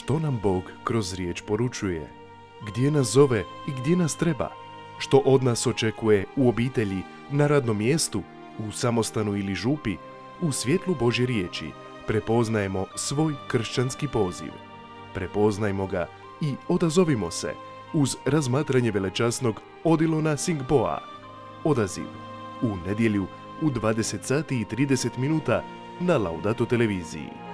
što nam Bog kroz riječ poručuje, gdje nas zove i gdje nas treba, što od nas očekuje u obitelji, na radnom mjestu, u samostanu ili župi, u svjetlu Božje riječi prepoznajemo svoj kršćanski poziv. Prepoznajmo ga i odazovimo se uz razmatranje velečasnog Odilona Singboa. Odaziv u nedjelju u 20 sati i 30 minuta na Laudato televiziji.